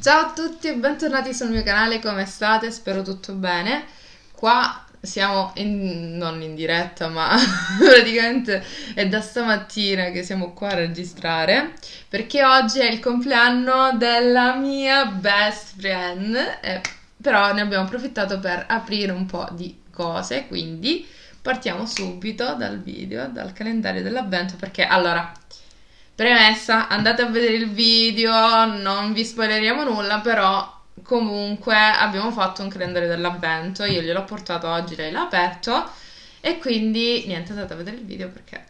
Ciao a tutti e bentornati sul mio canale, come state? Spero tutto bene. Qua siamo in, non in diretta, ma praticamente è da stamattina che siamo qua a registrare perché oggi è il compleanno della mia best friend, eh, però ne abbiamo approfittato per aprire un po' di cose, quindi partiamo subito dal video, dal calendario dell'avvento perché allora Premessa, andate a vedere il video, non vi spoileriamo nulla, però comunque abbiamo fatto un calendario dell'avvento, io gliel'ho portato oggi, lei l'ha aperto e quindi niente, andate a vedere il video perché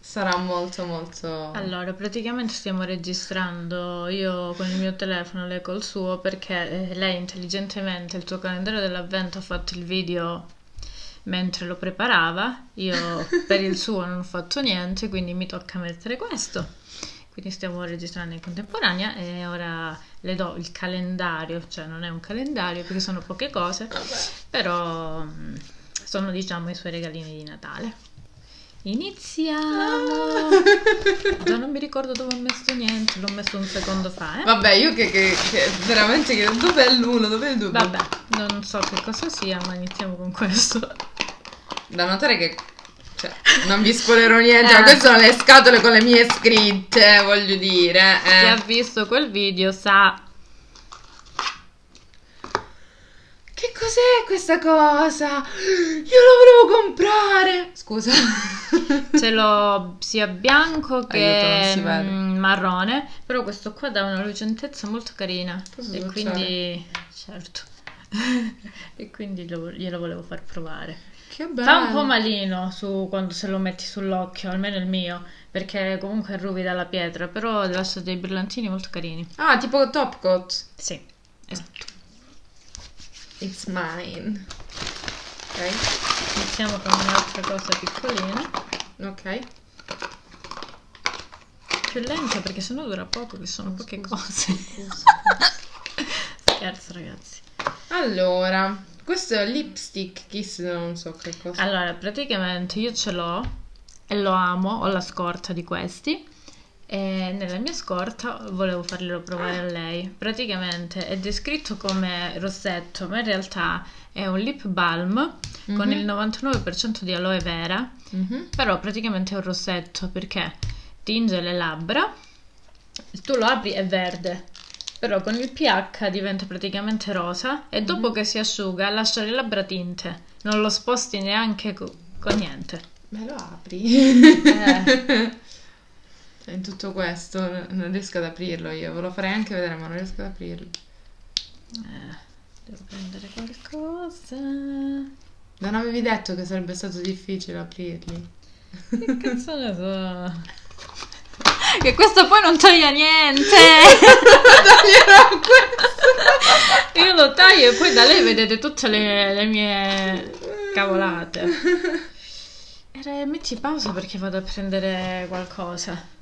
sarà molto molto... Allora, praticamente stiamo registrando io con il mio telefono, lei col suo, perché eh, lei intelligentemente il tuo calendario dell'avvento ha fatto il video mentre lo preparava, io per il suo non ho fatto niente, quindi mi tocca mettere questo quindi stiamo registrando in contemporanea e ora le do il calendario, cioè non è un calendario perché sono poche cose, però mm, sono diciamo i suoi regalini di Natale. Iniziamo! Già non mi ricordo dove ho messo niente, l'ho messo un secondo fa. Eh? Vabbè, io che, che, che veramente che dov'è l'uno, dov'è il due? Vabbè, non so che cosa sia, ma iniziamo con questo. Da notare che cioè, non vi spoilerò niente, eh. ma queste sono le scatole con le mie scritte, voglio dire. Eh. Chi ha visto quel video sa. Che cos'è questa cosa? Io lo volevo comprare. Scusa. Ce l'ho sia bianco che Aiuto, mm, marrone, però questo qua dà una lucentezza molto carina. Posso e quindi, certo. E quindi lo, glielo volevo far provare. Che bello. Fa un po' malino su quando se lo metti sull'occhio, almeno il mio, perché comunque è ruvida la pietra, però lascia dei brillantini molto carini. Ah, tipo Top Coat. Sì, esatto. It's mine. Ok. Iniziamo con un'altra cosa piccolina. Ok. Più lenta perché sennò dura poco, che sono poche cose. Scherzo ragazzi. Allora, questo è lipstick kiss, non so che cosa. Allora, praticamente io ce l'ho e lo amo, ho la scorta di questi. E nella mia scorta volevo farglielo provare a lei. Praticamente è descritto come rossetto, ma in realtà è un lip balm mm-hmm. con il 99% di aloe vera. Mm-hmm. Però praticamente è un rossetto perché tinge le labbra. Tu lo apri è verde, però con il pH diventa praticamente rosa e dopo mm. che si asciuga lascia le labbra tinte, non lo sposti neanche co- con niente. Me lo apri? Eh. Cioè, in tutto questo non riesco ad aprirlo io, ve lo farei anche vedere ma non riesco ad aprirlo. Eh, devo prendere qualcosa. Non avevi detto che sarebbe stato difficile aprirli? Che cazzo ne so? che questo poi non toglie niente. Io lo taglio e poi da lei vedete tutte le, le mie cavolate. E metti pausa perché vado a prendere qualcosa.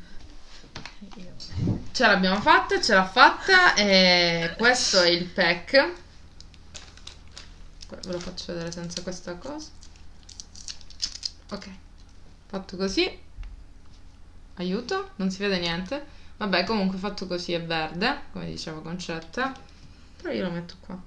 Ce l'abbiamo fatta, ce l'ha fatta e questo è il pack. Ve lo faccio vedere senza questa cosa. Ok, fatto così. Aiuto? Non si vede niente? Vabbè, comunque fatto così è verde, come diceva Concetta. Però io lo metto qua.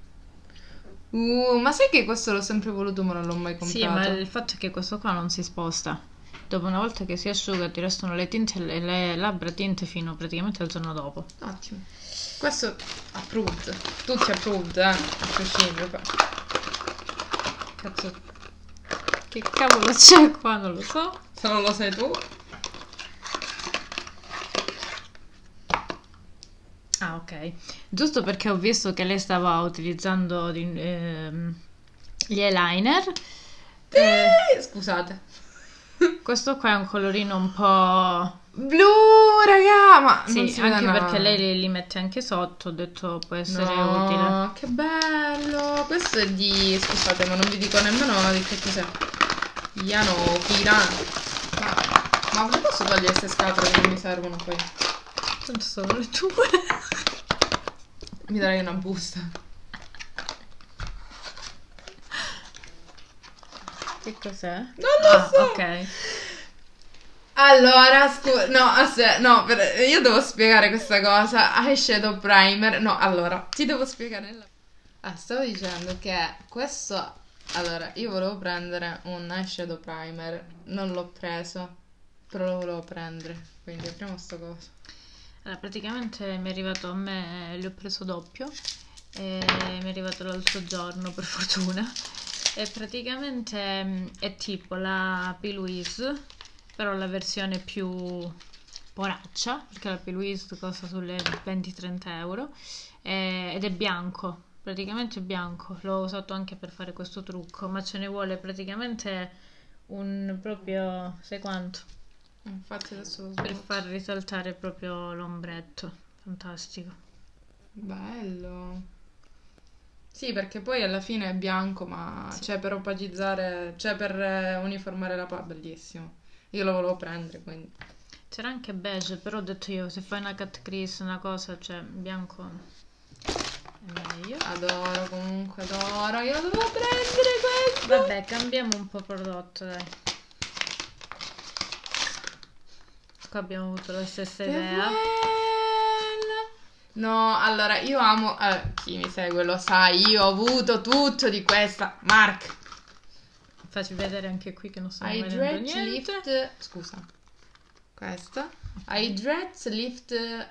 Uh, ma sai che questo l'ho sempre voluto ma non l'ho mai comprato? Sì, ma il fatto è che questo qua non si sposta. Dopo una volta che si asciuga ti restano le tinte e le labbra tinte fino praticamente al giorno dopo. Ottimo. Questo approved. Tutti approved, eh. A prescindere. Cazzo. Che cavolo c'è qua? Non lo so. Se non lo sai tu. Ah, ok. Giusto perché ho visto che lei stava utilizzando ehm, gli eyeliner. Eh, scusate. Questo qua è un colorino un po' blu, raga, ma sì, anche perché lei li, li, mette anche sotto, ho detto può essere no, utile. che bello. Questo è di scusate, ma non vi dico nemmeno di che cos'è. Iano Kira. Ma, ma posso togliere queste scatole che non mi servono poi? Tanto sono le tue. Mi darai una busta. Che cos'è? Non lo ah, so. ok. Allora, scusa, no, aspetta, no, per- io devo spiegare questa cosa. Eyeshadow primer, no, allora, ti devo spiegare. la- Ah, stavo dicendo che questo, allora, io volevo prendere un eyeshadow primer, non l'ho preso, però lo volevo prendere, quindi apriamo sta cosa. Allora, praticamente mi è arrivato a me, li ho preso doppio e mi è arrivato l'altro giorno per fortuna e praticamente mm, è tipo la P. Louise però la versione più poraccia perché la P. Louise costa sulle 20-30 euro e- ed è bianco praticamente bianco l'ho usato anche per fare questo trucco ma ce ne vuole praticamente un proprio sai quanto Infatti adesso lo per far risaltare proprio l'ombretto. Fantastico. Bello. Sì, perché poi alla fine è bianco, ma Sì. c'è per opacizzare, c'è per eh, uniformare la palla, bellissimo. Io lo volevo prendere, quindi. C'era anche beige, però ho detto io, se fai una cut crease, una cosa, cioè bianco è meglio. Adoro, comunque adoro. Io lo dovevo prendere questo. Vabbè, cambiamo un po' prodotto, dai. Qua abbiamo avuto la stessa idea. bello. No, allora io amo. eh, chi mi segue lo sa, io ho avuto tutto di questa marca. Facci vedere anche qui che non vedendo Hydrate niente. Lift. Scusa. Questa. Hydrate Lift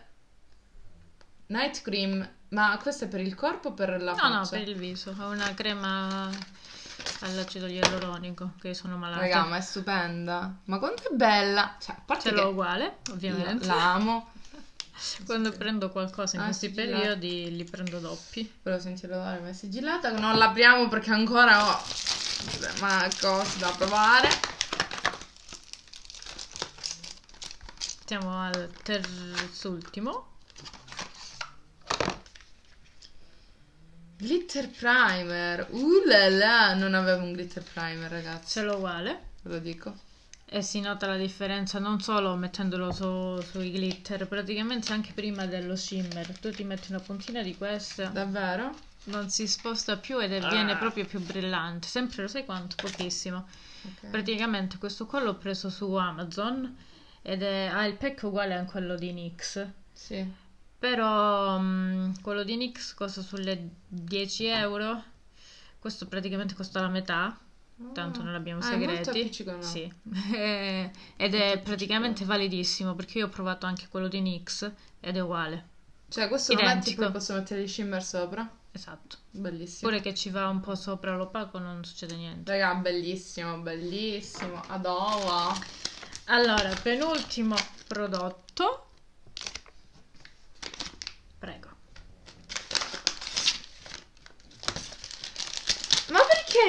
Night Cream. Ma questo è per il corpo o per la No, faccia? no, per il viso. Ho una crema all'acido ialuronico, che sono malata. Raga, ma è stupenda. Ma quanto è bella. Cioè, a parte Ce l'ho uguale, ovviamente. l'amo. Quando prendo qualcosa in Ah, questi sigillata. periodi li prendo doppi. Volevo sentire l'odore, ma è sigillata. Non l'apriamo perché ancora ho. Ma cose da provare. Stiamo al terzultimo. Glitter primer. Uh là là. Non avevo un glitter primer, ragazzi. Ce l'ho uguale. Ve lo dico. E si nota la differenza non solo mettendolo su- sui glitter, praticamente anche prima dello shimmer. Tu ti metti una puntina di questa, Davvero? non si sposta più ed Ah. viene proprio più brillante. Sempre, lo sai quanto? Pochissimo. Ok. Praticamente questo qua l'ho preso su Amazon ed è, ha il pack uguale a quello di NYX. Sì. Però mm, quello di NYX costa sulle 10 euro. Questo praticamente costa la metà. Tanto non abbiamo Ah, è molto segreti. Sì. Ed è praticamente validissimo perché io ho provato anche quello di NYX ed è uguale. Cioè, questo lo metti Identico. poi posso mettere il shimmer sopra. Esatto. Bellissimo. Pure che ci va un po' sopra l'opaco non succede niente. Raga, bellissimo, bellissimo. Adoro. Allora, penultimo prodotto.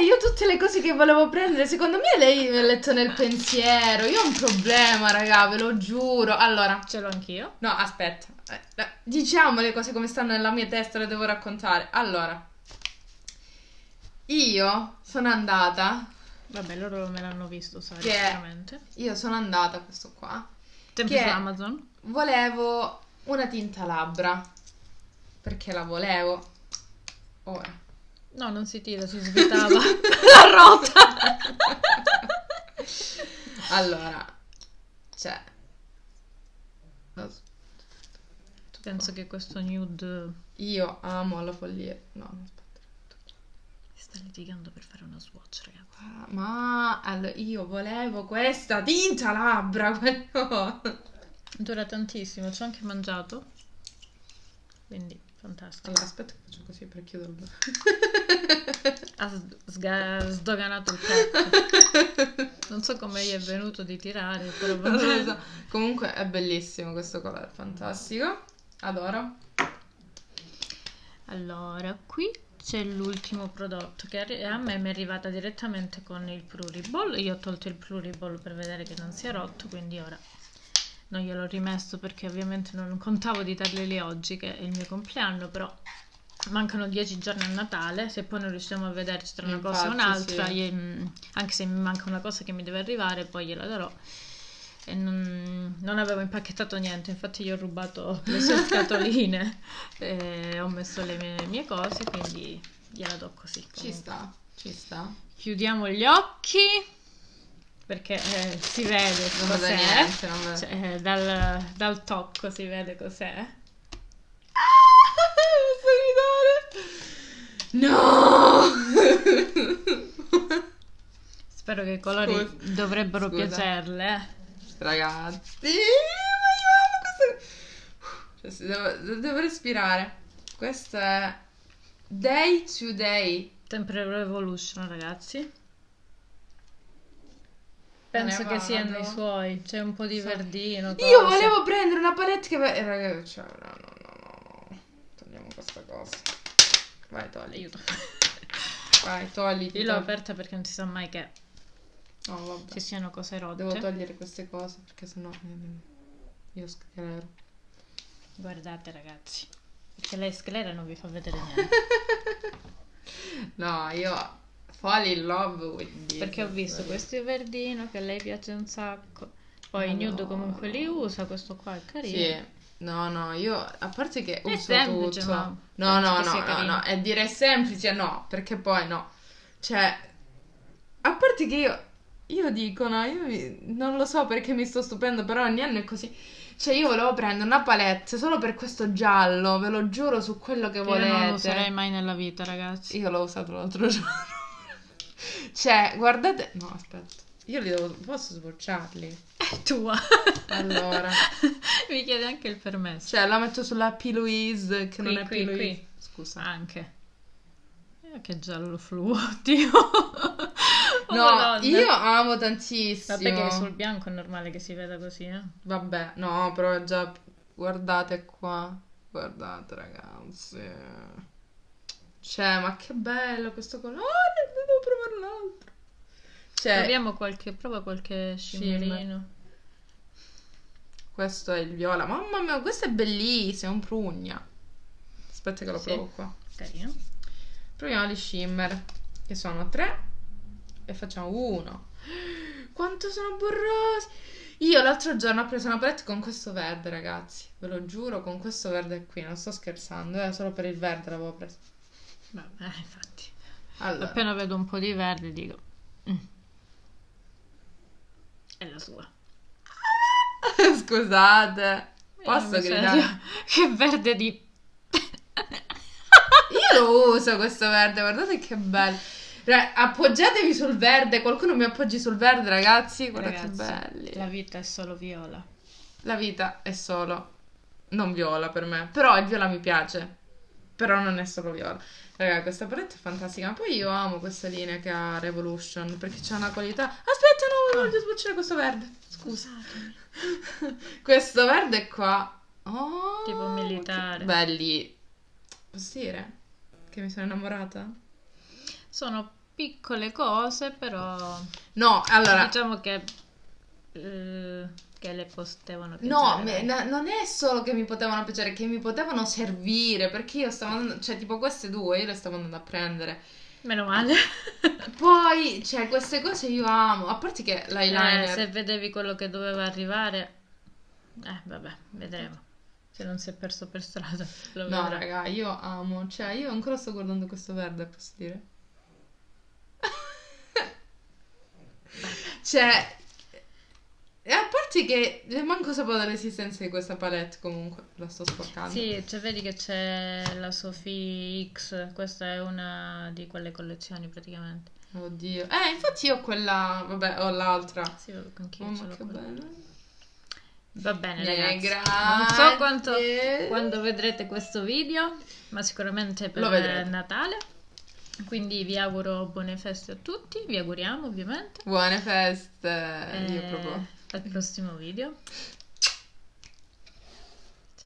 Io tutte le cose che volevo prendere, secondo me lei mi ha letto nel pensiero. Io ho un problema, raga, ve lo giuro. Allora, Ce l'ho anch'io. no, aspetta. Eh, Diciamo le cose come stanno nella mia testa, le devo raccontare. Allora, io sono andata, Vabbè, loro me l'hanno visto, sai, sicuramente. io sono andata, questo qua, Sempre su Amazon. volevo una tinta labbra. Perché la volevo. Ora. No, non si tira, si svitava la rota. Allora, cioè... Penso che questo nude Io amo la follia. No, aspetta. sta litigando per fare una swatch, ragazzi. Ah, Ma allora, io volevo questa tinta labbra. quello. Dura tantissimo, ci ho anche mangiato. Quindi, fantastico. Allora, aspetta che faccio così per chiuderlo. Ha sga- sdoganato il petto. Non so come gli è venuto di tirare, però va bene. so. Comunque è bellissimo questo colore, fantastico. Adoro. Allora, qui c'è l'ultimo prodotto che a me mi è arrivata direttamente con il Pluriball. Io ho tolto il Pluriball per vedere che non si è rotto, quindi ora non gliel'ho rimesso perché ovviamente non contavo di darli lì oggi, che è il mio compleanno, però mancano dieci giorni a Natale, se poi non riusciamo a vederci tra una cosa e Infatti, un'altra, sì. anche se mi manca una cosa che mi deve arrivare, poi gliela darò. E non, non avevo impacchettato niente, infatti io ho rubato le sue scatoline e ho messo le mie, mie cose, quindi gliela do così. Ci sta, ci sta. Chiudiamo gli occhi. Perché eh, si vede Non cos'è. niente, non. Cioè, eh, dal, dal tocco si vede cos'è. No! Spero che i colori Scusa. dovrebbero Scusa. piacerle. Ragazzi, ma io amo questo. Cioè, devo, devo respirare. Questo è Day to Day. Temple Revolution, ragazzi. Penso che siano i suoi. C'è un po' di verdino. Io cose. volevo prendere una palette che... ve- Ragazzi, cioè, no, no, no, no, no. Togliamo questa cosa. Vai, togli. Aiuto. Vai, togli. Io l'ho aperta perché non si sa mai che No, vabbè. ci siano cose rotte. Devo togliere queste cose perché sennò eh, io sclero. Guardate, ragazzi. Perché lei sclera non vi fa vedere niente. no, io fall in love with this. Perché ho visto questo verdino che a lei piace un sacco. Poi Madonna. nude comunque li usa, questo qua è carino. Sì. No, no, io a parte che È uso semplice, tutto. ma No, no, no, no, no, e dire semplice no, perché poi no. Cioè, a parte che io io dico, no, io mi- non lo so perché mi sto stupendo, però ogni anno è così. Cioè, io volevo prendere una palette solo per questo giallo, ve lo giuro su quello che Io volete. non lo userei mai nella vita, ragazzi. Io l'ho usato l'altro giorno. Cioè, guardate. No, aspetta. Io li devo. Posso sbocciarli? È tua. Allora. Mi chiede anche il permesso. Cioè, la metto sulla P. Louise, che non Qui, è P. qui, Louise. qui. Scusa. Anche. Eh, che giallo fluo, oddio. Oh, no, Madonna. io amo tantissimo. Vabbè che sul bianco è normale che si veda così, eh. Vabbè, no, però è già. Guardate qua. Guardate, ragazzi. Cioè, ma che bello questo colore. Provare un altro. Cioè, Proviamo qualche, prova qualche scimmerino. Questo è il viola. Mamma mia, questo è bellissimo, è un prugna. Aspetta che lo Sì. provo qua. Carino. Proviamo gli shimmer, che sono tre. E facciamo uno. Quanto sono borrosi! Io l'altro giorno ho preso una palette con questo verde, ragazzi. Ve lo giuro, con questo verde qui. Non sto scherzando, eh, solo per il verde l'avevo preso. Vabbè, infatti. Allora, Appena vedo un po' di verde dico... "Mm, È la sua. scusate. Posso Eh, gridare? Che verde di... Io lo uso questo verde, guardate che bello. Appoggiatevi sul verde, qualcuno mi appoggi sul verde, ragazzi. Guarda Ragazzi, che belli. La vita è solo viola. La vita è solo non viola per me, però il viola mi piace. Però non è solo viola. Raga, questa palette è fantastica. Ma poi io amo questa linea che ha Revolution perché c'ha una qualità. Aspetta, no, voglio sbocciare questo verde. Scusa. questo verde qua. Oh, Tipo militare. belli. Posso dire che mi sono innamorata? Sono piccole cose, però... No, allora. Diciamo che... eh, che le potevano No, piacere. me- na- non è solo che mi potevano piacere, che mi potevano servire, perché io stavo andando, cioè tipo queste due io le stavo andando a prendere. Meno male. Poi, cioè, queste cose io amo, a parte che Eh, l'eyeliner... se vedevi quello che doveva arrivare... Eh, vabbè, vedremo. Se non si è perso per strada, No, vedrà. raga, io amo, cioè, io ancora sto guardando questo verde, posso dire? cioè, e a parte che manco sapevo dell'esistenza di questa palette, comunque, la sto sporcando. Sì, cioè vedi che c'è la Sophie X, questa è una di quelle collezioni praticamente. Oddio. Eh, infatti io ho quella, vabbè, ho l'altra. Sì, anch'io Mamma ce l'ho che bello. Va bene, ragazzi. grazie. Non so quanto, quando vedrete questo video, ma sicuramente per. Natale. Quindi vi auguro buone feste a tutti, vi auguriamo ovviamente. Buone feste. Io Eh, proprio. Al prossimo video.